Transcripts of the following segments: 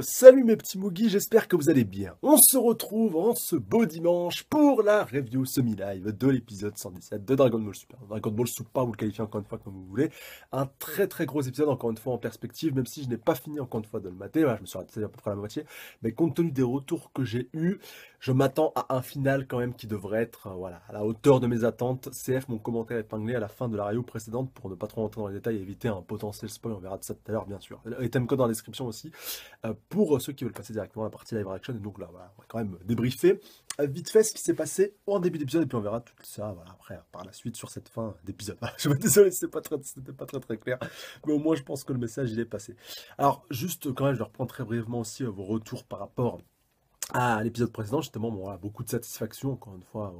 Salut mes petits Moogies, j'espère que vous allez bien. On se retrouve en ce beau dimanche pour la review semi-live de l'épisode 117 de Dragon Ball Super. Dragon Ball Super, vous le qualifiez encore une fois comme vous voulez. Un très très gros épisode, encore une fois en perspective, même si je n'ai pas fini encore une fois de le mater. Je me suis arrêté à peu près la moitié. Mais compte tenu des retours que j'ai eus, je m'attends à un final quand même qui devrait être euh, voilà, à la hauteur de mes attentes. CF, mon commentaire épinglé à la fin de la review précédente pour ne pas trop rentrer dans les détails et éviter un potentiel spoil. On verra de ça tout à l'heure, bien sûr. Et thème code dans la description aussi. Euh, pour ceux qui veulent passer directement à la partie live reaction. Et donc là, voilà, on va quand même débriefer euh, vite fait ce qui s'est passé en début d'épisode et puis on verra tout ça voilà, après par la suite sur cette fin d'épisode. je suis désolé, c'était pas, très, pas très très clair, mais au moins je pense que le message il est passé. Alors juste quand même, je vais reprendre très brièvement aussi euh, vos retours par rapport à l'épisode précédent. Justement, bon, voilà, beaucoup de satisfaction encore une fois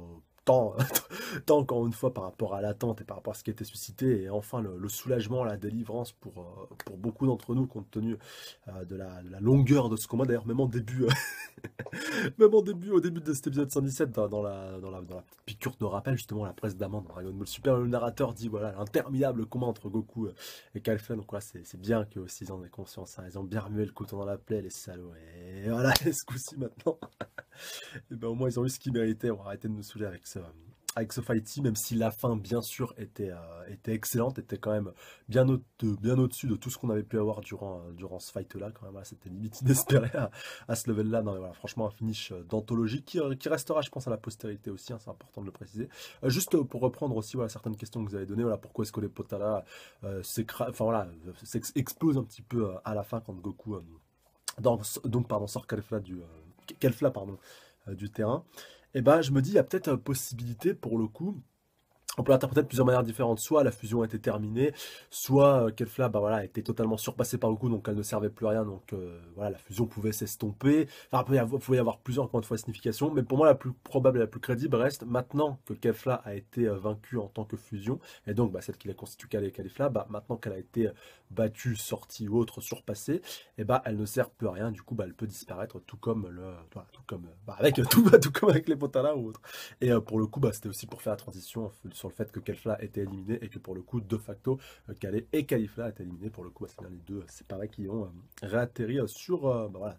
tant, encore une fois par rapport à l'attente et par rapport à ce qui été suscité, et enfin le, soulagement, la délivrance pour, euh, pour beaucoup d'entre nous, compte tenu euh, de, la, longueur de ce combat. D'ailleurs, même en début, euh, même en début, au début de cet épisode 117, dans, la, dans, la, petite piqûre de rappel, justement, la presse d'amende Dragon Ball Super, le narrateur dit voilà, l'interminable combat entre Goku et Kalfen. Donc voilà, c'est bien que aussi ils en aient conscience. Hein. Ils ont bien remué le couteau dans la plaie, les salauds. Et voilà, ce coup-ci maintenant. et ben, au moins, ils ont eu ce qu'ils méritaient. On va arrêter de nous saouler avec ça avec ce fighty, même si la fin, bien sûr, était, euh, excellente, était quand même bien, au, bien au-dessus de tout ce qu'on avait pu avoir durant, euh, durant ce fight-là. Quand même, c'était limite inespéré à, ce level-là. Voilà, franchement, un finish euh, d'anthologie qui, restera, je pense, à la postérité aussi. Hein, c'est important de le préciser. juste pour reprendre aussi voilà, certaines questions que vous avez données. Voilà, pourquoi est-ce que les Potala explosent un petit peu à la fin quand Goku dans, donc, pardon, sort Kelfla du, Kelfla, pardon, du terrain eh ben, je me dis, il y a peut-être possibilité pour le coup on peut l'interpréter de plusieurs manières différentes. Soit la fusion a été terminée, soit euh, Kelfla bah, voilà, a été totalement surpassée par Goku, donc elle ne servait plus à rien, donc euh, voilà, la fusion pouvait s'estomper. Enfin, il pouvait y avoir plusieurs, encore une fois, mais pour moi, la plus probable et la plus crédible reste maintenant que Kelfla a été euh, vaincue en tant que fusion, et donc bah, celle qui la constitue Califla, bah, maintenant qu'elle a été battue, sortie ou autre, surpassée, et eh bah, elle ne sert plus à rien, du coup, bah, elle peut disparaître, tout comme le, tout comme, bah, avec tout, tout comme avec les Potala ou autre. Et pour le coup, bah, c'était aussi pour faire la transition sur le fait que Kelfla était éliminé et que pour le coup, de facto, euh, et Kalifla étaient éliminés. Pour le coup, c'est les deux, pareil, qui ont euh, réatterri euh, sur, bah,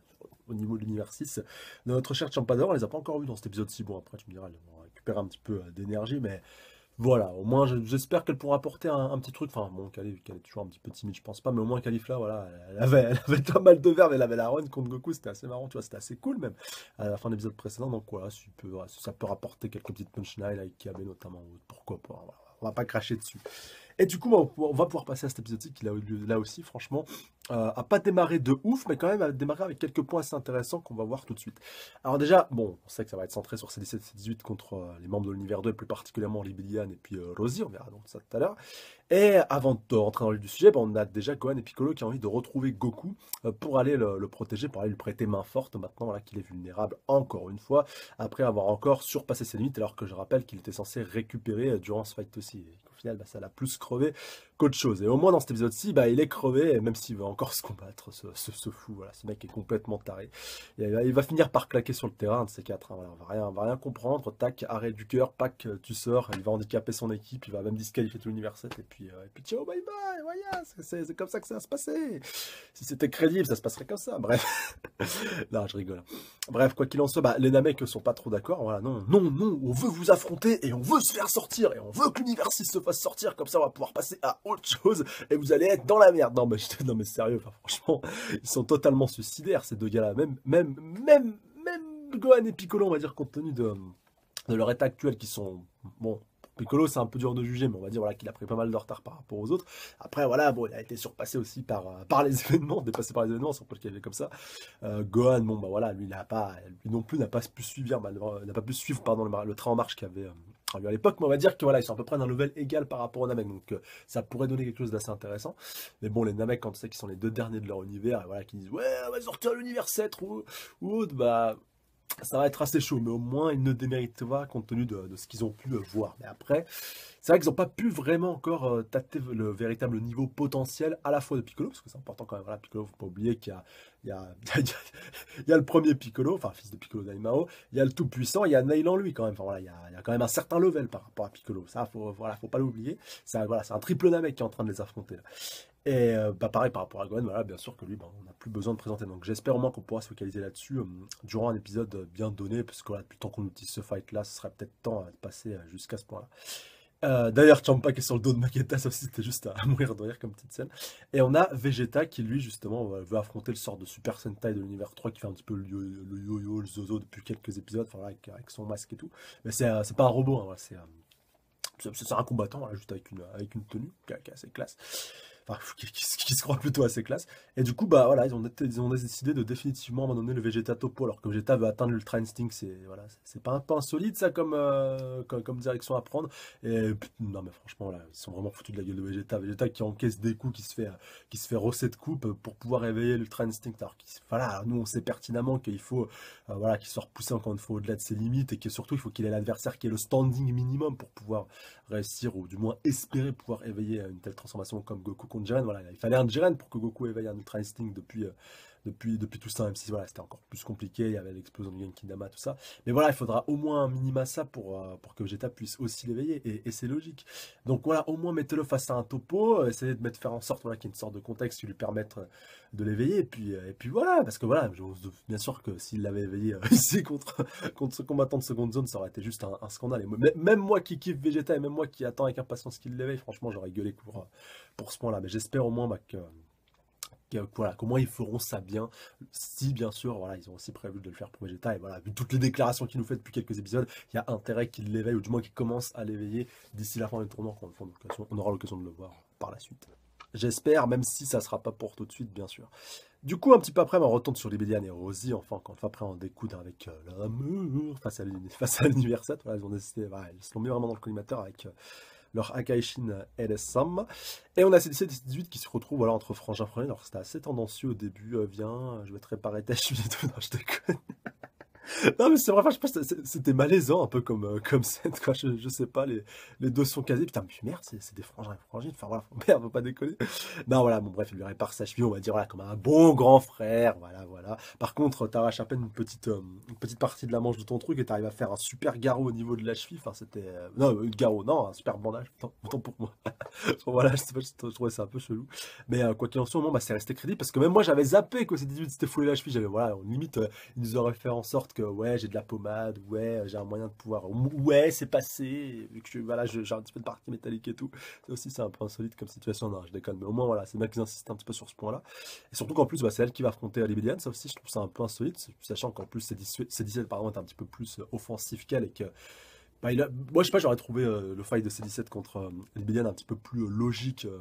au niveau de l'univers 6. Notre cher Champador, on les a pas encore vus dans cet épisode-ci. Bon, après, tu me diras, on récupérer un petit peu d'énergie, mais voilà, au moins j'espère qu'elle pourra apporter un, petit truc. Enfin, bon, qu'elle est, toujours un petit peu timide, je pense pas, mais au moins Califla, voilà, elle avait, elle avait pas mal de verve, elle avait la run contre Goku, c'était assez marrant, tu vois, c'était assez cool même à la fin de l'épisode précédent. Donc voilà, ça peut, ça peut rapporter quelques petites punchlines avec Kiabe notamment, pourquoi pas. on va pas cracher dessus. Et du coup, on va pouvoir passer à cet épisode qui a eu lieu là aussi, franchement, euh, a pas démarré de ouf, mais quand même a démarré avec quelques points assez intéressants qu'on va voir tout de suite. Alors déjà, bon, on sait que ça va être centré sur ces 17 et 18 contre euh, les membres de l'univers 2, et plus particulièrement Libilian et puis euh, Rosie, on verra donc ça tout à l'heure. Et avant de rentrer dans le du sujet, ben, on a déjà Gohan et Piccolo qui ont envie de retrouver Goku euh, pour aller le, protéger, pour aller lui prêter main forte maintenant voilà, qu'il est vulnérable encore une fois, après avoir encore surpassé ses limites, alors que je rappelle qu'il était censé récupérer durant ce fight aussi. Au final, bah, ça l'a plus crevé qu'autre chose. Et au moins dans cet épisode-ci, bah, il est crevé, même s'il veut encore se combattre, ce, ce, fou. Voilà, ce mec est complètement taré. il va finir par claquer sur le terrain, de ces quatre. Hein, on va rien, va rien comprendre. Tac, arrêt du cœur, pack, tu sors. Il va handicaper son équipe, il va même disqualifier tout l'univers 7. Et puis, euh, et puis ciao, bye bye. Voilà, c'est comme ça que ça va se passer. Si c'était crédible, ça se passerait comme ça. Bref. non, je rigole. Bref, quoi qu'il en soit, bah, les Namek sont pas trop d'accord. Voilà, non, non, non, on veut vous affronter et on veut se faire sortir et on veut que l'univers 6 se fasse sortir. Comme ça, on va pouvoir passer à autre chose et vous allez être dans la merde. Non, mais, non, mais sérieux, franchement, ils sont totalement suicidaires, ces deux gars-là. Même, même, même, même Gohan et Piccolo, on va dire, compte tenu de, de leur état actuel, qui sont, bon, Piccolo, c'est un peu dur de juger, mais on va dire voilà, qu'il a pris pas mal de retard par rapport aux autres. Après, voilà, bon, il a été surpassé aussi par, euh, les événements, dépassé par les événements, c'est peut qu'il y avait comme ça. Euh, Gohan, bon, bah voilà, lui, il pas, non plus n'a pas pu suivre, n'a pas pu suivre pardon, le, train en marche qu'il avait, euh, à l'époque, on va dire que voilà, sont à peu près d'un level égal par rapport aux Namek, donc euh, ça pourrait donner quelque chose d'assez intéressant. Mais bon, les Namek, quand on sait qu'ils sont les deux derniers de leur univers, et voilà, qui disent ouais, on va sortir l'univers 7 ou, autre, bah ça va être assez chaud, mais au moins ils ne déméritent pas compte tenu de, ce qu'ils ont pu euh, voir. Mais après, c'est vrai qu'ils n'ont pas pu vraiment encore euh, tâter le véritable niveau potentiel à la fois de Piccolo, parce que c'est important quand même. Voilà, Piccolo, faut pas oublier qu'il Il y a, il y a le premier Piccolo, enfin fils de Piccolo Daimao, il y a le tout puissant, il y a Nail en lui quand même. Enfin voilà, il y, a, y a quand même un certain level par rapport à Piccolo. Ça, faut, voilà, faut pas l'oublier. C'est voilà, c'est un triple Namek qui est en train de les affronter. Là. Et euh, bah, pareil par rapport à Gohan, voilà, bien sûr que lui, bah, on n'a plus besoin de présenter. Donc j'espère au moins qu'on pourra se focaliser là-dessus euh, durant un épisode bien donné, parce que voilà, depuis le temps qu'on utilise ce fight-là, ce serait peut-être temps de passer jusqu'à ce point-là. Euh, D'ailleurs, Champa qui est sur le dos de Maketa, ça aussi c'était juste à mourir de rire comme petite scène. Et on a Vegeta qui lui justement veut affronter le sort de Super Sentai de l'univers 3 qui fait un petit peu le yo-yo, le, zozo depuis quelques épisodes, enfin, avec, avec, son masque et tout. Mais c'est euh, pas un robot, hein, euh, c'est un combattant, voilà, juste avec une, avec une tenue qui est assez classe enfin, qui, se croit plutôt assez classe. Et du coup, bah voilà, ils ont, décidé de définitivement abandonner le Vegeta Topo, alors que Vegeta veut atteindre l'Ultra Instinct. C'est voilà, c'est pas un peu insolite ça comme, euh, comme, direction à prendre. Et non, mais franchement, là, ils sont vraiment foutus de la gueule de Vegeta. Vegeta qui encaisse des coups, qui se fait, qui se fait rosser de coupe pour pouvoir réveiller l'Ultra Instinct. Alors voilà, nous on sait pertinemment qu'il faut, euh, voilà, qu'il soit repoussé encore une fois au-delà de ses limites et que surtout il faut qu'il ait l'adversaire qui ait le standing minimum pour pouvoir réussir ou du moins espérer pouvoir éveiller une telle transformation comme Goku il fallait un Jiren pour que Goku éveille un Ultra Instinct depuis, euh, depuis, depuis tout ça, même si voilà, c'était encore plus compliqué, il y avait l'explosion de Genkidama, tout ça. Mais voilà, il faudra au moins un minima ça pour, euh, pour que Vegeta puisse aussi l'éveiller, et, c'est logique. Donc voilà, au moins mettez-le face à un topo, euh, essayez de mettre, faire en sorte voilà, qu'il y ait une sorte de contexte qui lui permette de l'éveiller, et puis, et puis voilà, parce que voilà, bien sûr que s'il l'avait éveillé ici contre, contre ce combattant de seconde zone, ça aurait été juste un, scandale. Et même moi qui kiffe Vegeta, et même moi qui attends avec impatience qu'il l'éveille, franchement, j'aurais gueulé pour, pour ce point-là. Mais j'espère au moins bah, que, comment ils feront ça bien, si bien sûr, voilà, ils ont aussi prévu de le faire pour Vegeta, et voilà, vu toutes les déclarations qu'il nous fait depuis quelques épisodes, il y a intérêt qu'il l'éveille, ou du moins qu'il commence à l'éveiller d'ici la fin du tournoi, quand on aura l'occasion de le voir par la suite. J'espère, même si ça sera pas pour tout de suite, bien sûr. Du coup, un petit peu après, on retourne sur Libédiane et Rosie, enfin, quand après on découdre avec euh, l'amour face à l'univers 7, voilà, ils ont décidé, ils se l'ont mis vraiment dans le collimateur avec... Euh, leur Akaishin LSM. Et on a ces 17 et 18 qui se retrouvent voilà, entre frangin frangin. Alors c'était assez tendancieux au début. Euh, viens, je vais te réparer ta cheville Non, je déconne. non, mais c'est vrai, je pense que c'était malaisant, un peu comme, euh, comme scène, quoi. Je, sais pas, les, les deux sont casés. Putain, mais merde, c'est des frangins et frangines. Enfin, voilà, merde, faut pas déconner. Non, voilà, bon, bref, il lui répare sa cheville, on va dire, voilà, comme un bon grand frère. Voilà, voilà. Par contre, t'arraches à peine une petite, euh, une petite partie de la manche de ton truc et t'arrives à faire un super garrot au niveau de la cheville. Enfin, c'était. Euh, non, une garrot, non, un super bandage. Autant, pour moi. voilà, je sais pas, je trouvais ça un peu chelou. Mais quoi qu'il en soit, au moment, bah, c'est resté crédible parce que même moi, j'avais zappé que ces 18 c'était foulé la cheville. J'avais, voilà, limite, ils nous auraient fait en sorte ouais, j'ai de la pommade, ouais, j'ai un moyen de pouvoir, ouais, c'est passé, vu que voilà, j'ai un petit peu de partie métallique et tout. Ça aussi, c'est un peu insolite comme situation, non, je déconne, mais au moins, voilà, c'est bien qu'ils insistent un petit peu sur ce point-là. Et surtout qu'en plus, bah, c'est elle qui va affronter Libédiane, ça aussi, je trouve ça un peu insolite, sachant qu'en plus, c'est 17, par est un petit peu plus euh, offensif qu'elle et que bah, moi, je sais pas, j'aurais trouvé euh, le fight de C17 contre euh, un petit peu plus euh, logique euh,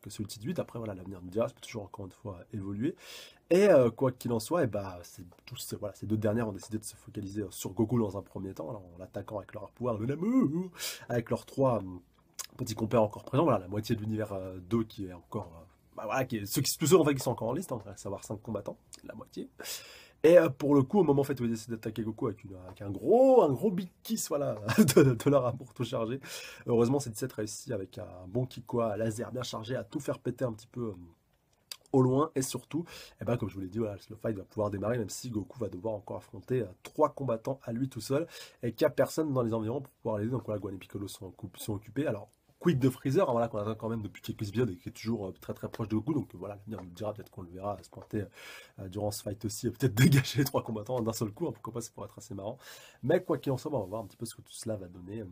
que celui de C18. Après, voilà, l'avenir nous dira, ça peut toujours encore une fois évoluer. Et quoi qu'il en soit, et bah, ces deux dernières ont décidé de se focaliser sur Goku dans un premier temps, en l'attaquant avec leur pouvoir de l'amour, avec leurs trois petits compères encore présents. Voilà, la moitié de l'univers 2 qui est encore. bah, voilà, qui est, ceux qui, ceux en fait, qui sont encore en liste, hein, à savoir 5 combattants, la moitié. Et euh, pour le coup, au moment fait, où ils décident d'attaquer Goku avec, un gros, un gros big kiss, voilà, de, leur amour tout chargé. Heureusement, c'est 17 réussi avec un bon kick quoi, laser bien chargé, à tout faire péter un petit peu. Au loin et surtout, eh ben, comme je vous l'ai dit, voilà, le fight va pouvoir démarrer même si Goku va devoir encore affronter euh, trois combattants à lui tout seul et qu'il n'y a personne dans les environs pour pouvoir l'aider. Donc voilà, Guan et Piccolo sont, occupés. Alors Quick de Freezer, hein, voilà, qu'on attend quand même depuis quelques épisodes et qui est toujours euh, très très proche de Goku. Donc voilà, l'avenir nous dira, peut-être qu'on le verra se pointer euh, durant ce fight aussi, peut-être dégager les trois combattants d'un seul coup. Hein, pourquoi pas, ça pourrait être assez marrant. Mais quoi qu'il en soit, on va voir un petit peu ce que tout cela va donner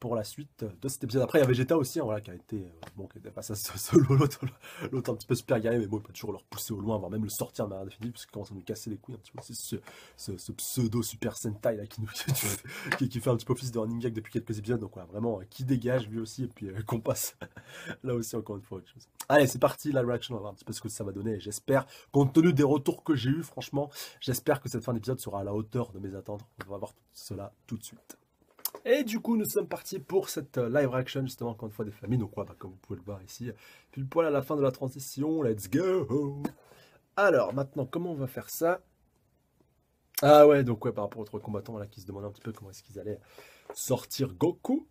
pour la suite de cet épisode. Après, il y a Vegeta aussi, hein, voilà, qui a été, euh, bon, qui était à solo, l'autre un petit peu super guerrier, mais bon, il peut toujours le repousser au loin, voire même le sortir de manière définitive, parce qu'il commence à nous casser les couilles un petit peu. C'est ce, pseudo Super Sentai là qui, nous, qui, fait un petit peu office de running gag depuis quelques épisodes, donc voilà, vraiment, euh, qui dégage lui aussi, et puis euh, qu'on passe là aussi encore une fois autre chose. Allez, c'est parti, la reaction, on va voir un petit peu ce que ça va donner, j'espère, compte tenu des retours que j'ai eu, franchement, j'espère que cette fin d'épisode sera à la hauteur de mes attentes. On va voir cela tout de suite. Et du coup, nous sommes partis pour cette euh, live action, justement, encore une fois, des familles. Donc, quoi, bah, comme vous pouvez le voir ici, puis le poil à la fin de la transition. Let's go Alors, maintenant, comment on va faire ça? Ah ouais, donc, ouais, par rapport aux trois combattants là, qui se demandaient un petit peu comment est-ce qu'ils allaient sortir Goku.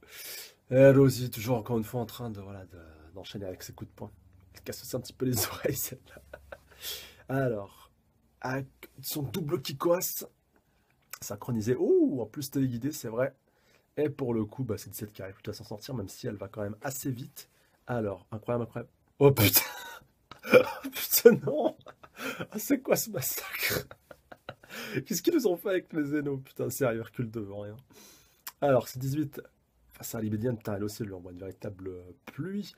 Et Rosie, toujours encore une fois en train de voilà d'enchaîner avec ses coups de poing. Elle casse aussi un petit peu les oreilles, celle-là. Alors, avec son double Kikos. Synchronisé. Oh, en plus téléguidé, c'est vrai. Et pour le coup, bah, c'est 17 qui arrive à s'en sortir, même si elle va quand même assez vite. Alors, incroyable, incroyable. Oh putain oh, Putain, non ah, C'est quoi ce massacre? Qu'est-ce qu'ils nous ont fait avec les Zeno? Putain, sérieux, recule devant rien. Alors, c'est 18 face à Libédienne. Putain, elle aussi, lui envoie une véritable pluie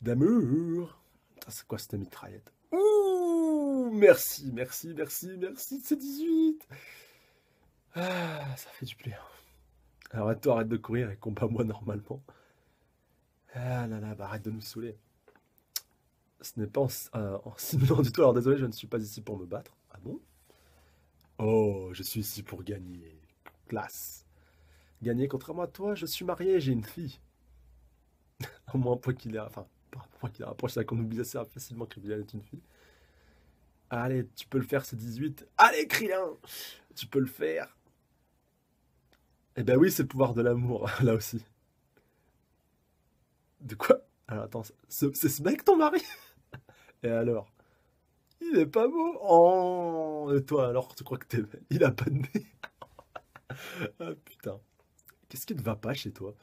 d'amour. C'est quoi cette mitraillette? Ouh Merci, merci, merci, merci, c'est 18 Ah, ça fait du plaisir. Alors, toi, arrête de courir et combat moi normalement. Ah là là, bah arrête de nous saouler. Ce n'est pas en, euh, simulant du tout. Alors désolé, je ne suis pas ici pour me battre. Ah bon? Oh, je suis ici pour gagner. Classe. Gagner, contrairement à toi, je suis marié, j'ai une fille. Au moins, point qu'il est. Enfin, point qu'il est rapproché, c'est qu'on oublie assez facilement que est une fille. Allez, tu peux le faire, c'est 18. Allez, Krillin Tu peux le faire. Eh ben oui, c'est le pouvoir de l'amour, là aussi. De quoi? Alors attends, c'est ce mec ton mari? Et alors? Il est pas beau Oh Et toi alors, tu crois que t'es belle? Il a pas de nez Ah putain. Qu'est-ce qui ne va pas chez toi?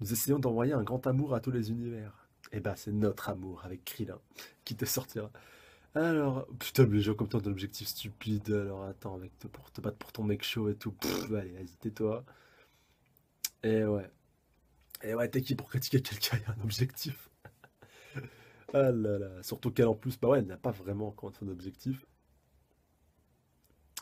Nous essayons d'envoyer un grand amour à tous les univers. Eh ben c'est notre amour avec Krillin qui te sortira. Alors, putain, mais les gens comme toi ont un objectif stupide. Alors attends, avec pour te battre pour ton mec chaud et tout. allez, vas-y, tais-toi. Et ouais. Et ouais, t'es qui pour critiquer quelqu'un Il y a un objectif? ah là là. Surtout qu'elle en plus, bah ouais, elle n'a pas vraiment encore un objectif.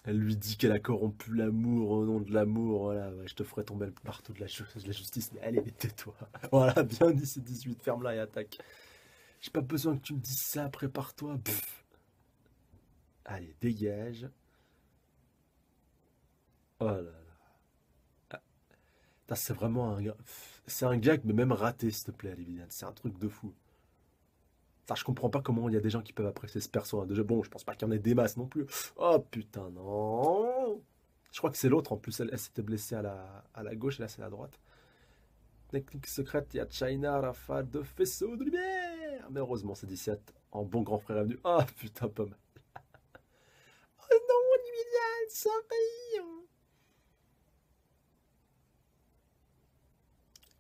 Elle lui dit qu'elle a corrompu l'amour au nom de l'amour. Voilà, je te ferai tomber le marteau de la, justice. Mais allez, tais-toi. Voilà, bien c'est 18. Ferme-la et attaque. J'ai pas besoin que tu me dises ça. Prépare-toi. Allez, dégage. Oh là là. Ah. C'est vraiment un... C'est un même raté, s'il te plaît, Viviane. C'est un truc de fou. Ça, je comprends pas comment il y a des gens qui peuvent apprécier ce perso. Hein. Déjà, bon, je pense pas qu'il y en ait des masses non plus. Oh putain, non. Je crois que c'est l'autre. En plus, elle, s'était blessée à la, à la gauche et là, c'est la droite. Technique secrète, il y a China, Rafa, de faisceaux de lumière. Mais heureusement, c'est 17. En bon grand frère venu. Ah oh, putain, non, Viviane,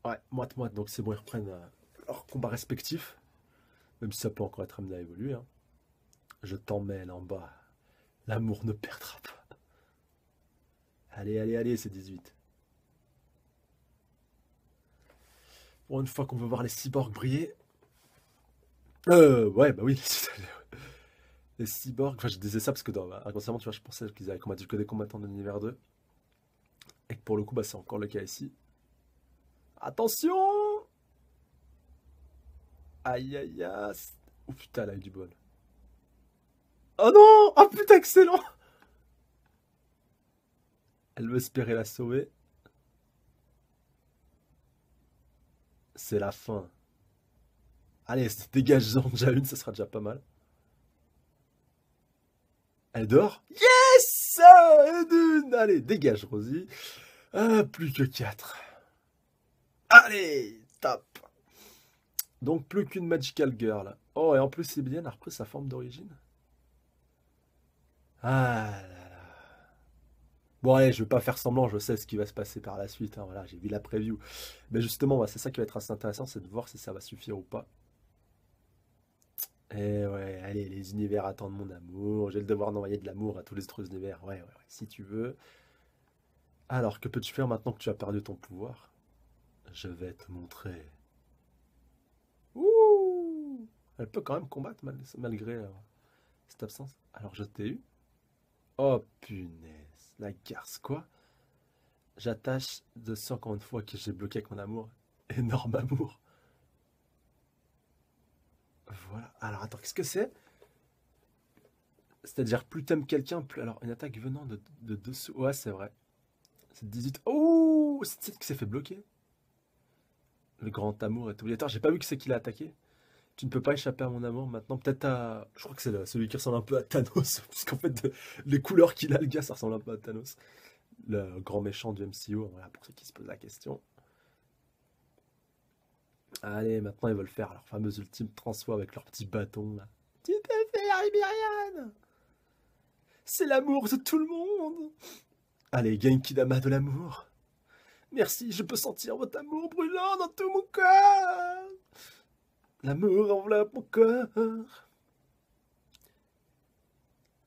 ça Ouais, moite-moite, donc c'est bon, ils reprennent euh, leur combat respectif. Même si ça peut encore être amené à évoluer. Hein. Je t'emmène en bas. L'amour ne perdra pas. Allez, allez, allez, c'est 18. Pour une fois qu'on veut voir les cyborgs briller. Euh, ouais, bah oui, les, cyborgs. Enfin, je disais ça parce que dans, inconsciemment, tu vois, je pensais qu'ils avaient combattu que des combattants de l'univers 2. Et que pour le coup, bah, c'est encore le cas ici. Attention Aïe aïe aïe. Oh putain, elle a eu du bol. Oh non Oh putain, excellent Elle veut espérer la sauver. C'est la fin. Allez, dégage-en déjà une, ça sera déjà pas mal. Elle dort Yes Une Allez, dégage, Rosie. Ah, plus que quatre. Allez, top. Donc plus qu'une Magical Girl. Oh, et en plus, bien a repris sa forme d'origine. Ah là là. Bon, allez, je vais pas faire semblant, je sais ce qui va se passer par la suite. Hein, voilà, j'ai vu la preview. Mais justement, c'est ça qui va être assez intéressant, c'est de voir si ça va suffire ou pas. Eh ouais, allez, les univers attendent mon amour. J'ai le devoir d'envoyer de l'amour à tous les autres univers. Ouais, ouais, ouais, si tu veux. Alors, que peux-tu faire maintenant que tu as perdu ton pouvoir? Je vais te montrer. Ouh Elle peut quand même combattre malgré euh, cette absence. Alors je t'ai eu. Oh punaise, la garce quoi? J'attache de 50 fois que j'ai bloqué avec mon amour. Énorme amour. Voilà. Alors attends, qu'est-ce que c'est? C'est-à-dire plus t'aimes quelqu'un, plus... Alors une attaque venant de, de dessous. Ouais, c'est vrai. C'est 18. Oh C'est cette qui s'est fait bloquer. Le grand amour est obligatoire. J'ai pas vu que c'est qui l'a attaqué. Tu ne peux pas échapper à mon amour maintenant. Peut-être à. Je crois que c'est celui qui ressemble un peu à Thanos. Puisqu'en fait, les couleurs qu'il a, le gars, ça ressemble un peu à Thanos. Le grand méchant du. Voilà, pour ceux qui se posent la question. Allez, maintenant ils veulent faire leur fameuse ultime transfo avec leur petit bâton là. Tu peux faire, Iberian C'est l'amour de tout le monde. Allez, Genkidama de l'amour. Merci, je peux sentir votre amour brûlant dans tout mon corps. L'amour enveloppe mon corps.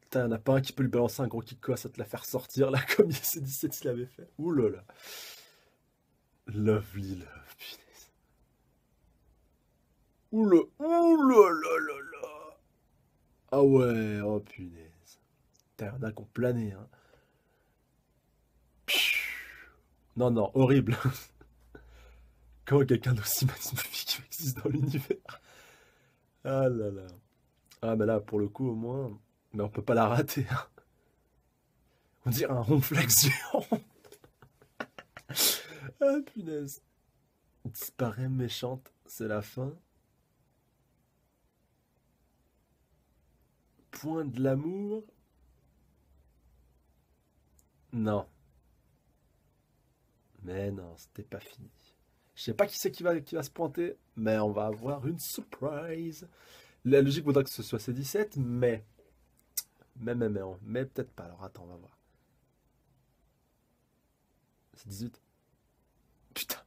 Putain, y'en a pas un qui peut lui balancer un gros kick à te la faire sortir là comme il s'est 17 il l'avait fait. Ouh là là. Lovely love. Ouh là, ouh là là là. Ah ouais, oh punaise. T'as qui ont plané, hein. Non, non, horrible. Comment quelqu'un d'aussi magnifique existe dans l'univers? Ah là là. Ah, mais là, pour le coup, au moins, mais on peut pas la rater. Hein. On dirait un ronflex géant. ah, punaise. Disparaît méchante, c'est la fin. Point de l'amour? Non. Mais non, c'était pas fini. Je sais pas qui c'est qui va, qui va se pointer, mais on va avoir une surprise. La logique voudrait que ce soit C17, mais. Mais, mais, mais, mais peut-être pas. Alors attends, on va voir. C'est 18. Putain.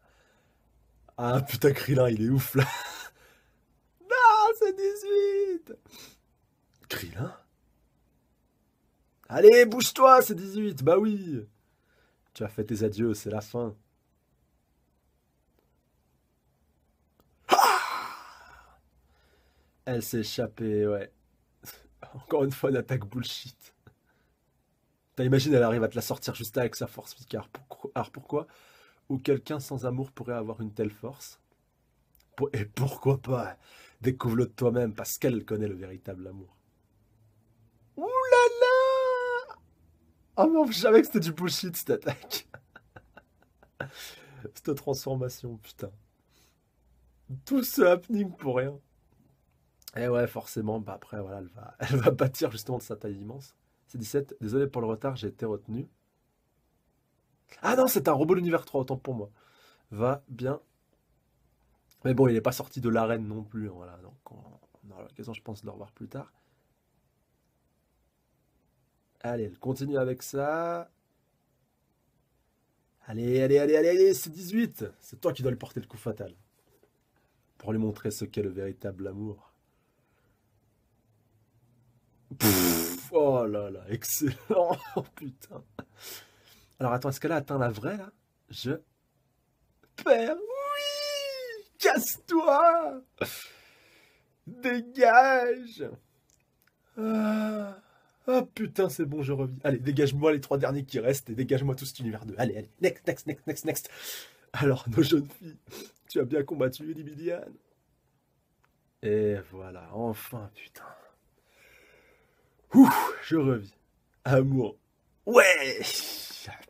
Ah putain, Krillin, il est ouf là. non, c'est 18. Krillin Allez, bouge-toi, c'est 18. Bah oui. Tu as fait tes adieux, c'est la fin. Ah Elle s'est échappée, ouais. Encore une fois, une attaque bullshit. T'as imagine, elle arrive à te la sortir juste avec sa force physique. Alors pourquoi? Ou quelqu'un sans amour pourrait avoir une telle force? Et pourquoi pas? Découvre-le toi-même, parce qu'elle connaît le véritable amour. Ouh là là Oh non, je savais que c'était du bullshit cette attaque. cette transformation, putain. Tout ce happening pour rien. Et ouais, forcément, bah après, voilà, elle va, elle va bâtir justement de sa taille immense. C'est 17. Désolé pour le retard, j'ai été retenu. Ah non, c'est un robot de l'univers 3, autant pour moi. Va bien. Mais bon, il n'est pas sorti de l'arène non plus. Hein, voilà, donc on, aura l'occasion, je pense, de le revoir plus tard. Allez, elle continue avec ça. Allez, allez, allez, allez, allez, c'est 18. C'est toi qui dois lui porter le coup fatal. Pour lui montrer ce qu'est le véritable amour. oh là là, excellent. Putain. Alors attends, est-ce qu'elle a atteint la vraie là? Je perds. Oui Casse-toi Dégage ah. Ah. putain, c'est bon, je revis. Allez, dégage-moi les trois derniers qui restent et dégage-moi tout cet univers 2. Allez, allez, next, next, next, next, next. Alors, nos jeunes filles, tu as bien combattu Libidiane. Et voilà, enfin, putain. Ouh, je revis. Amour. Ouais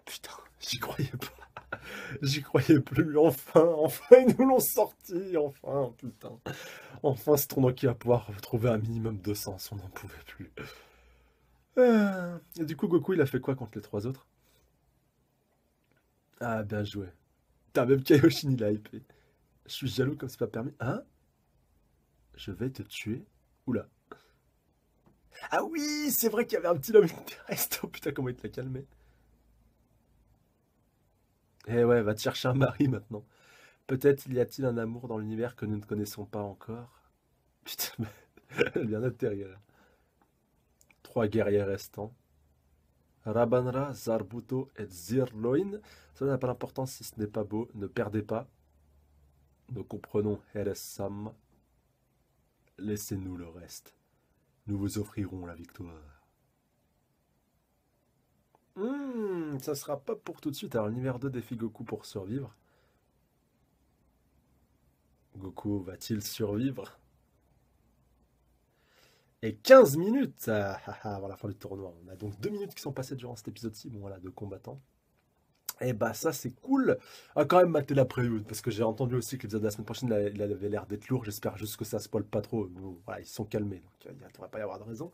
Putain, j'y croyais pas. J'y croyais plus. Enfin, enfin, ils nous l'ont sorti. Enfin, putain. Enfin, ce tournoi qui va pouvoir retrouver un minimum de sens. On n'en pouvait plus. Euh, et du coup, Goku, il a fait quoi contre les trois autres? Ah, bien joué. T'as même Kaioshin, il a hypé. Je suis jaloux comme c'est pas permis. Hein? Je vais te tuer Oula. Ah oui, c'est vrai qu'il y avait un petit homme terrestre. Oh putain, comment il te l'a calmé. Eh ouais, va te chercher un mari maintenant. Peut-être y a-t-il un amour dans l'univers que nous ne connaissons pas encore? Putain, elle vient d'atterrir. Trois guerriers restants. Rabanra, Zarbuto et Zirloin. Ça n'a pas d'importance si ce n'est pas beau. Ne perdez pas. Nous comprenons Sam. Laissez-nous le reste nous vous offrirons la victoire. Hmm, ça sera pas pour tout de suite. Alors, l'univers 2 défie Goku pour survivre. Goku va-t-il survivre? Et 15 minutes ah, ah, ah, avant la fin du tournoi. On a donc 2 minutes qui sont passées durant cet épisode-ci. Bon, voilà, de combattants. Et eh bah ça c'est cool. A quand même maté la prélude parce que j'ai entendu aussi que l'épisode de la semaine prochaine il avait l'air d'être lourd. J'espère juste que ça spoil pas trop. voilà, ils se sont calmés donc il ne devrait pas y avoir de raison.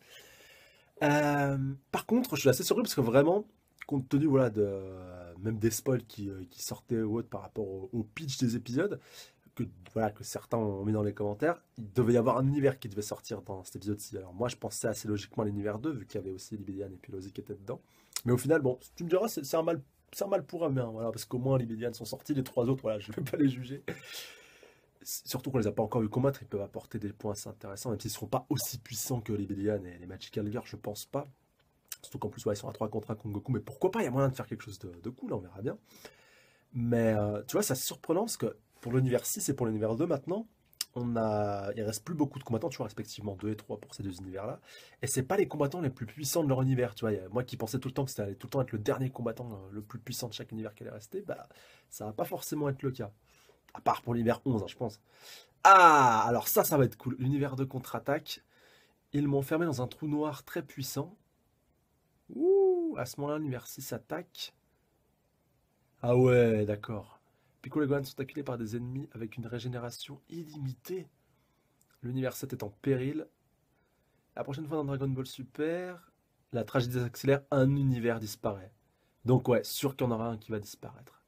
Euh, par contre, je suis assez surpris parce que vraiment, compte tenu voilà de même des spoils qui, euh, sortaient ou autres par rapport au, pitch des épisodes, que, voilà, que certains ont mis dans les commentaires, il devait y avoir un univers qui devait sortir dans cet épisode-ci. Alors moi, je pensais assez logiquement à l'univers 2, vu qu'il y avait aussi Libidian et Pilosi qui étaient dedans. Mais au final, bon, tu me diras, c'est un mal c'est un mal pour un bien, voilà, parce qu'au moins les sont sortis, les trois autres, voilà, je ne vais pas les juger. Surtout qu'on les a pas encore vu combattre, ils peuvent apporter des points assez intéressants, même s'ils ne seront pas aussi puissants que les et les Magical Girls, je pense pas. Surtout qu'en plus, ils sont à 3 contre 1 contre mais pourquoi pas, il y a moyen de faire quelque chose de, cool, on verra bien. Mais euh, tu vois, c'est surprenant parce que pour l'univers 6 et pour l'univers 2 maintenant, on a, il reste plus beaucoup de combattants, tu vois, respectivement 2 et 3 pour ces deux univers-là. Et c'est pas les combattants les plus puissants de leur univers, tu vois. Moi qui pensais tout le temps que c'était tout le temps être le dernier combattant euh, le plus puissant de chaque univers qui allait rester, bah ça va pas forcément être le cas. À part pour l'univers 11, hein, je pense. Ah, alors ça, ça va être cool. L'univers de contre-attaque, ils m'ont fermé dans un trou noir très puissant. Ouh, à ce moment-là, l'univers 6 attaque. Ah ouais, d'accord. Piccolo et Gohan sont acculés par des ennemis avec une régénération illimitée. L'univers 7 est en péril. La prochaine fois dans Dragon Ball Super, la tragédie s'accélère, un univers disparaît. Donc ouais, sûr qu'il y en aura un qui va disparaître.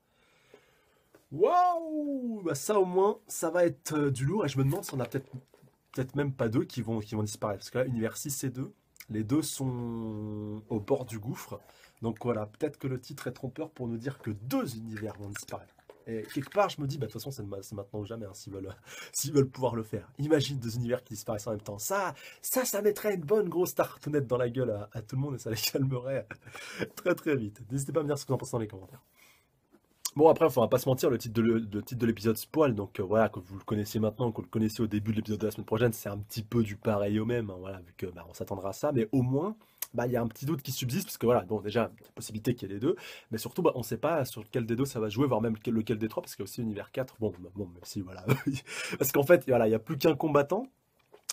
Waouh bah Ça au moins, ça va être euh, du lourd et je me demande si on a peut-être peut-être même pas deux qui vont, qui vont disparaître. Parce que là, univers 6 et 2, les deux sont au bord du gouffre. Donc voilà, peut-être que le titre est trompeur pour nous dire que deux univers vont disparaître. Et quelque part, je me dis, bah, de toute façon, c'est maintenant ou jamais, hein, s'ils veulent, veulent pouvoir le faire. Imagine deux univers qui disparaissent en même temps. Ça, ça, ça mettrait une bonne grosse tartonnette dans la gueule à, tout le monde et ça les calmerait très très vite. N'hésitez pas à me dire ce que vous en pensez dans les commentaires. Bon, après, il ne faudra pas se mentir, le titre de l'épisode spoil, donc euh, voilà, que vous le connaissez maintenant, que vous le connaissez au début de l'épisode de la semaine prochaine, c'est un petit peu du pareil au même, hein, voilà, vu que bah, on s'attendra à ça, mais au moins, bah, il y a un petit doute qui subsiste, parce que voilà, bon, déjà, la possibilité qu'il y ait les deux, mais surtout, bah, on ne sait pas sur lequel des deux ça va jouer, voire même lequel des trois, parce qu'il y a aussi l'univers 4, bon, bah, bon, même si, voilà, parce qu'en fait, voilà, il n'y a plus qu'un combattant,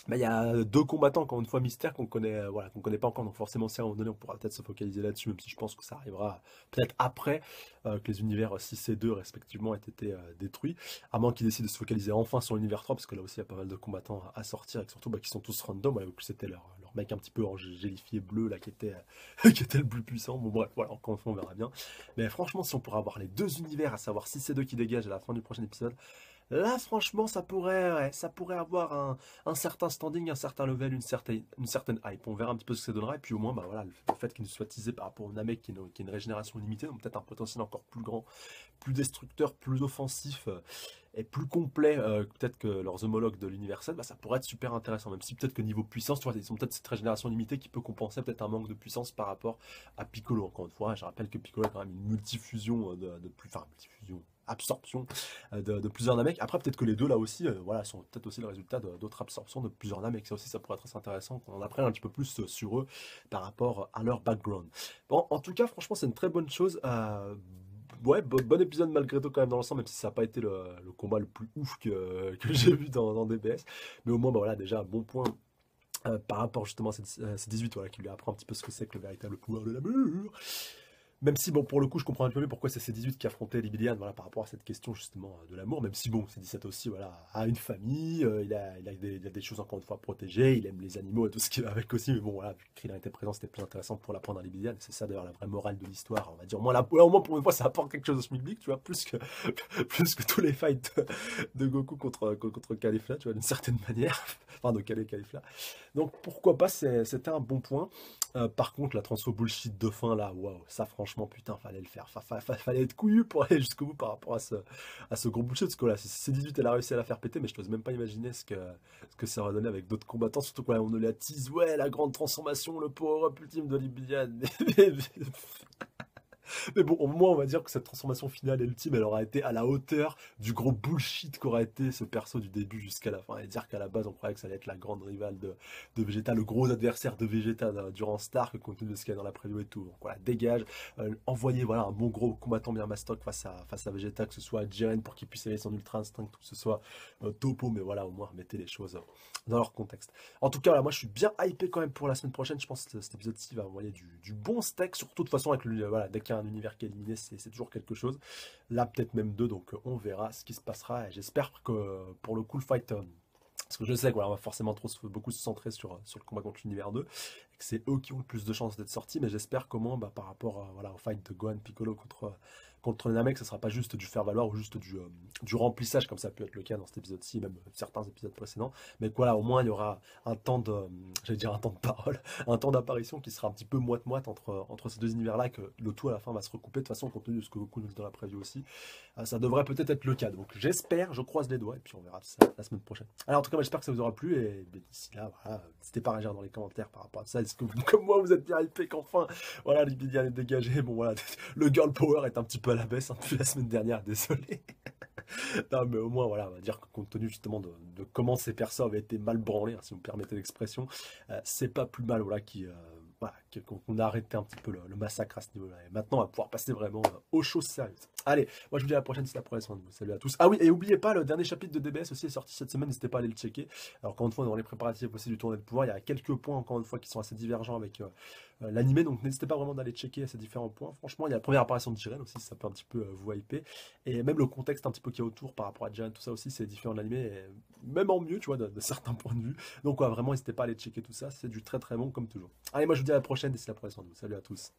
bah, il y a deux combattants, encore une fois, mystère qu'on connaît, euh, voilà, qu'on connaît pas encore. Donc forcément, si à un moment donné, on pourra peut-être se focaliser là-dessus, même si je pense que ça arrivera peut-être après euh, que les univers 6 et 2 respectivement aient été euh, détruits. À moins qu'ils décident de se focaliser enfin sur l'univers 3, parce que là aussi, il y a pas mal de combattants à, sortir, et surtout bah, qui sont tous random. Voilà, c'était leur mec un petit peu en gélifié bleu là qui était, qui était le plus puissant. Bon bref, voilà, encore une fois, on verra bien. Mais franchement, si on pourrait avoir les deux univers, à savoir 6 et 2 qui dégagent à la fin du prochain épisode, Là, franchement, ça pourrait, ça pourrait avoir un, certain standing, un certain level, une certaine, hype. On verra un petit peu ce que ça donnera. Et puis au moins, bah, voilà, le fait qu'il soit teasé par rapport au Namek qui, a une régénération limitée, donc peut-être un potentiel encore plus grand, plus destructeur, plus offensif euh, et plus complet euh, peut-être que leurs homologues de l'universel, bah, ça pourrait être super intéressant. Même si peut-être que niveau puissance, tu vois, ils ont peut-être cette régénération limitée qui peut compenser peut-être un manque de puissance par rapport à Piccolo. Encore une fois, je rappelle que Piccolo a quand même une multifusion euh, de, de plus, enfin multifusion, absorption euh, de, plusieurs Namek. Après, peut-être que les deux là aussi, euh, voilà, sont peut-être aussi le résultat d'autres absorptions de plusieurs Namek. Ça aussi, ça pourrait être assez intéressant qu'on en apprenne un petit peu plus euh, sur eux par rapport à leur background. Bon, en tout cas, franchement, c'est une très bonne chose. ouais, bon, épisode malgré tout quand même dans l'ensemble, même si ça n'a pas été le, combat le plus ouf que, j'ai vu dans, DBS. Mais au moins, bah, voilà, déjà, bon point par rapport justement à ces, 18, voilà, qui lui apprend un petit peu ce que c'est que le véritable pouvoir de la mur. Même si, bon, pour le coup, je comprends un peu mieux pourquoi c'est C18 qui affrontait Libilian, voilà, par rapport à cette question, justement, de l'amour. Même si, bon, C17 aussi, voilà, a une famille, euh, il, a, il, a des, des, choses, encore une fois, protégées, il aime les animaux et tout ce qui va avec aussi. Mais bon, voilà, Krillin était présent, c'était plus intéressant pour l'apprendre à Libilian. C'est ça, d'ailleurs, la vraie morale de l'histoire, on va dire. Au moins, au moins, pour une fois, ça apporte quelque chose au public, tu vois, plus que, plus que tous les fights de, Goku contre, contre Califla, tu vois, d'une certaine manière. enfin, de Kale Califla. Donc, pourquoi pas, c'était un bon point. Euh, par contre, la transfo bullshit de fin, là, waouh, ça, franchement, putain, fallait le faire. fallait être couillu pour aller jusqu'au bout par rapport à ce, à ce gros bullshit. Parce que là, C18, elle a réussi à la faire péter, mais je n'ose même pas imaginer ce que, ce que ça aurait donné avec d'autres combattants. Surtout quand on nous la tease, ouais, la grande transformation, le power-up ultime de Libian. Mais bon, au moins, on va dire que cette transformation finale et ultime, elle aura été à la hauteur du gros bullshit qu'aura été ce perso du début jusqu'à la fin. Et dire qu'à la base, on croyait que ça allait être la grande rivale de, de Vegeta, le gros adversaire de Vegeta durant Stark, compte tenu de ce qu'il y a dans la preview et tout. Donc voilà, dégage, euh, envoyez voilà, un bon gros combattant bien mastoc face à, face à Vegeta, que ce soit Jiren pour qu'il puisse éveiller son ultra instinct, que ce soit euh, Topo, mais voilà, au moins, mettez les choses dans leur contexte. En tout cas, moi, je suis bien hypé quand même pour la semaine prochaine. Je pense que cet épisode-ci va envoyer du, du, bon steak, surtout de toute façon avec le, voilà, dès qu'il univers qui est éliminé, c'est toujours quelque chose. Là, peut-être même deux, donc on verra ce qui se passera. Et j'espère que pour le coup, le fight. Euh, parce que je sais qu'on va forcément trop, beaucoup se centrer sur, sur le combat contre l'univers 2, et que c'est eux qui ont le plus de chances d'être sortis, mais j'espère comment, bah, par rapport voilà, au fight de Gohan Piccolo contre, contre les Namek, ce sera pas juste du faire valoir ou juste du, euh, du remplissage comme ça peut être le cas dans cet épisode-ci, même certains épisodes précédents. Mais voilà, au moins il y aura un temps de, j'allais dire un temps de parole, un temps d'apparition qui sera un petit peu moite-moite entre, entre ces deux univers-là, que le tout à la fin va se recouper de toute façon compte tenu de ce que Goku nous dit dans la preview aussi. Euh, ça devrait peut-être être le cas. Donc j'espère, je croise les doigts et puis on verra ça la semaine prochaine. Alors en tout cas, j'espère que ça vous aura plu et d'ici là, voilà, n'hésitez pas à réagir dans les commentaires par rapport à ça. Est-ce que vous, comme moi, vous êtes bien hypé qu'enfin, voilà, Libidian est dégagé. Bon voilà, le girl power est un petit peu à la baisse hein, depuis la semaine dernière, désolé. non, mais au moins, voilà, on va dire que compte tenu justement de, comment ces persos avaient été mal branlés, hein, si vous me permettez l'expression, euh, c'est pas plus mal, voilà, qui, euh, voilà, qu'on a arrêté un petit peu le, massacre à ce niveau-là. Et maintenant, on va pouvoir passer vraiment euh, aux choses sérieuses. Allez, moi je vous dis à la prochaine, c'est la vous. Salut à tous. Ah oui, et n'oubliez pas, le dernier chapitre de DBS aussi est sorti cette semaine, n'hésitez pas à aller le checker. Alors, encore une fois, dans les préparatifs aussi du tournoi de pouvoir, il y a quelques points, encore une fois, qui sont assez divergents avec euh, euh, l'animé, donc n'hésitez pas vraiment d'aller checker ces différents points. Franchement, il y a la première apparition de Jiren aussi, ça peut un petit peu vous hyper. Et même le contexte un petit peu qui est autour par rapport à Jiren, tout ça aussi, c'est différent de l'animé, même en mieux, tu vois, de, certains points de vue. Donc, vraiment, n'hésitez pas à aller checker tout ça, c'est du très très bon comme toujours. Allez, moi je vous dis à la prochaine, et c'est la prochaine. Salut à tous.